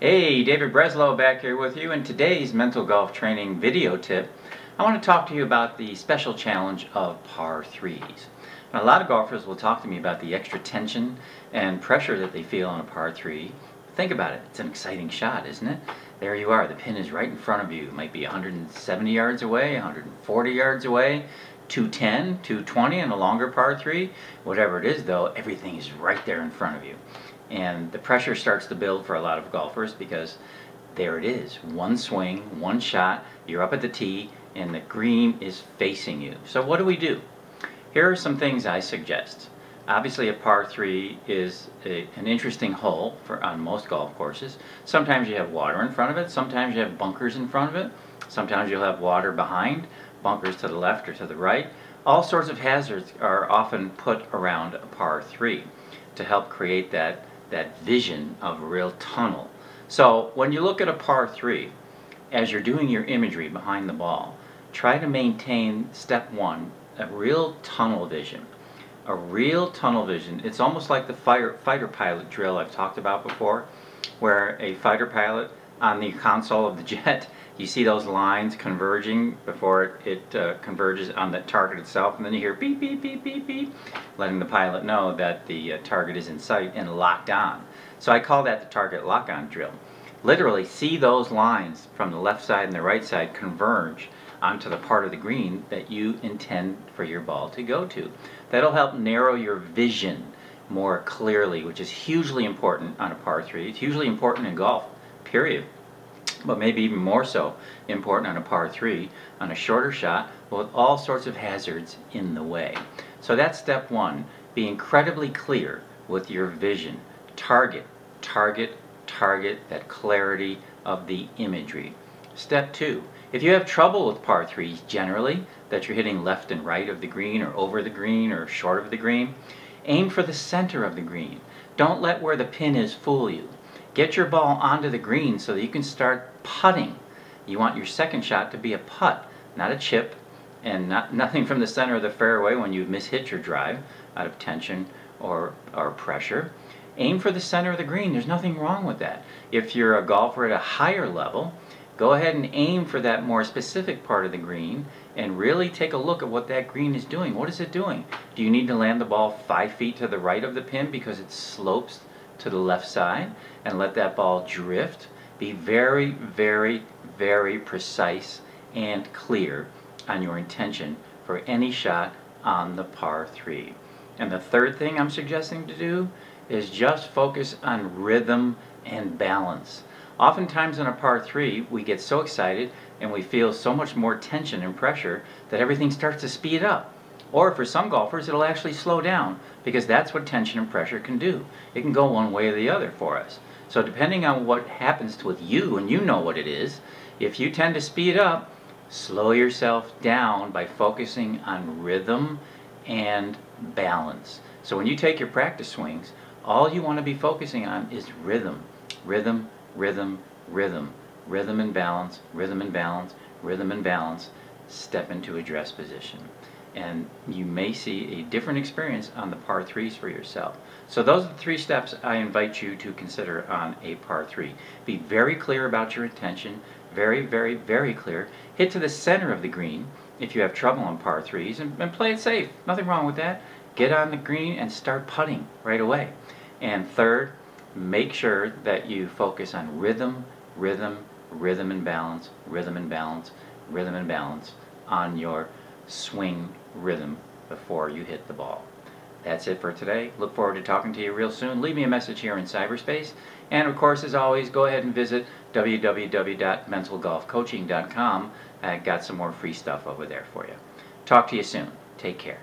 Hey, David Breslow back here with you. In today's mental golf training video tip, I want to talk to you about the special challenge of par threes. Now, a lot of golfers will talk to me about the extra tension and pressure that they feel on a par three. Think about it. It's an exciting shot, isn't it? There you are. The pin is right in front of you. It might be 170 yards away, 140 yards away, 210, 220 in a longer par three. Whatever it is, though, everything is right there in front of you. And the pressure starts to build for a lot of golfers because there it is. One swing, one shot, you're up at the tee, and the green is facing you. So what do we do? Here are some things I suggest. Obviously a par 3 is a, an interesting hole for on most golf courses. Sometimes you have water in front of it, sometimes you have bunkers in front of it, sometimes you'll have water behind, bunkers to the left or to the right. All sorts of hazards are often put around a par 3 to help create that that vision of a real tunnel. So when you look at a par 3, as you're doing your imagery behind the ball, try to maintain step one, a real tunnel vision. A real tunnel vision. It's almost like the fire, fighter pilot drill I've talked about before, where a fighter pilot on the console of the jet, you see those lines converging before it, it uh, converges on the target itself, and then you hear beep, beep, beep, beep, beep, letting the pilot know that the uh, target is in sight and locked on. So I call that the target lock-on drill. Literally see those lines from the left side and the right side converge onto the part of the green that you intend for your ball to go to. That'll help narrow your vision more clearly, which is hugely important on a par 3. It's hugely important in golf period. But maybe even more so important on a par 3, on a shorter shot, with all sorts of hazards in the way. So that's step one. Be incredibly clear with your vision. Target, target, target, that clarity of the imagery. Step two, if you have trouble with par 3s generally, that you're hitting left and right of the green or over the green or short of the green, aim for the center of the green. Don't let where the pin is fool you. Get your ball onto the green so that you can start putting. You want your second shot to be a putt, not a chip, and not, nothing from the center of the fairway when you mishit your drive out of tension or, or pressure. Aim for the center of the green. There's nothing wrong with that. If you're a golfer at a higher level, go ahead and aim for that more specific part of the green and really take a look at what that green is doing. What is it doing? Do you need to land the ball five feet to the right of the pin because it slopes to the left side and let that ball drift. Be very, very, very precise and clear on your intention for any shot on the par 3. And the third thing I'm suggesting to do is just focus on rhythm and balance. Oftentimes in a par 3, we get so excited and we feel so much more tension and pressure that everything starts to speed up. Or for some golfers, it'll actually slow down because that's what tension and pressure can do. It can go one way or the other for us. So depending on what happens with you, and you know what it is, if you tend to speed up, slow yourself down by focusing on rhythm and balance. So when you take your practice swings, all you want to be focusing on is rhythm, rhythm, rhythm, rhythm, rhythm and balance, rhythm and balance, rhythm and balance. Step into a address position and you may see a different experience on the par 3s for yourself. So those are the three steps I invite you to consider on a par 3. Be very clear about your intention, very, very, very clear. Hit to the center of the green if you have trouble on par 3s and, and play it safe. Nothing wrong with that. Get on the green and start putting right away. And third, make sure that you focus on rhythm, rhythm, rhythm and balance, rhythm and balance, rhythm and balance on your swing rhythm before you hit the ball. That's it for today. Look forward to talking to you real soon. Leave me a message here in cyberspace. And of course, as always, go ahead and visit www.mentalgolfcoaching.com. I got some more free stuff over there for you. Talk to you soon. Take care.